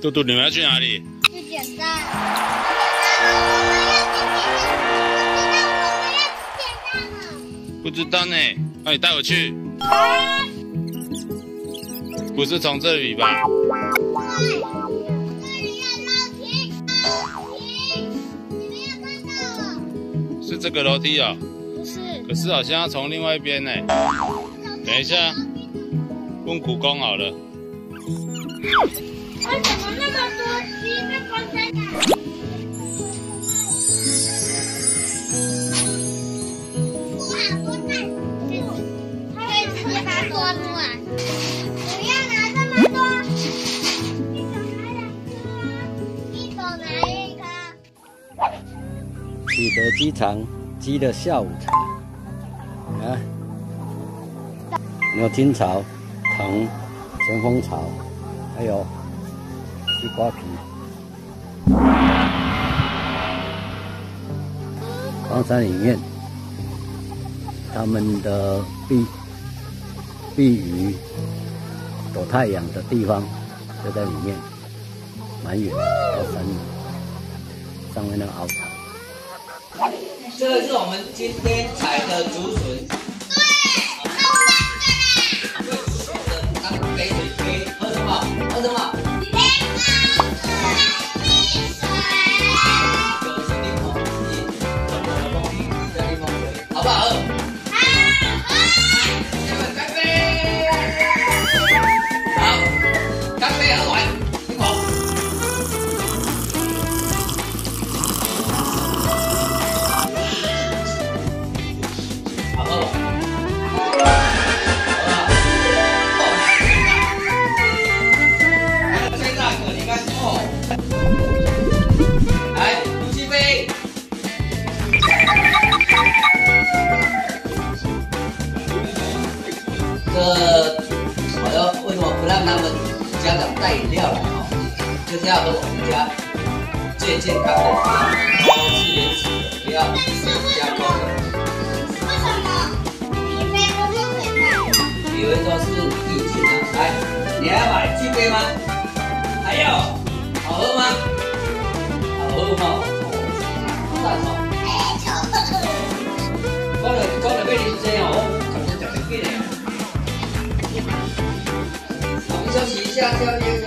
嘟嘟，你们要去哪里？去捡蛋。不知道呢，那你带我去。不是从这里吧？对，这里有楼梯，你没有看到？是这个楼梯哦。可是好像要从另外一边呢。等一下，问苦工好了。为什么那么多鸡在关山呀？不好多蛋，可以吃它多出来。不要拿这么多，一手拿两颗，一手拿一颗。启德机场鸡的下午茶啊，有金草、藤、咸丰草，还有。西瓜皮，荒山里面，他们的避避雨、躲太阳的地方就在里面，蛮远，到山里上面那个凹槽。这个是我们今天采的竹笋。这我要为什么不让他们家长带饮料来哦？就是要和我们家最健康的，高吃原始的，不要加工的。为什么？你非说不可以以为说是意境啊？来，你要买几杯吗？还要？好喝吗？好喝吗？哦，赞哦。休息一下，教练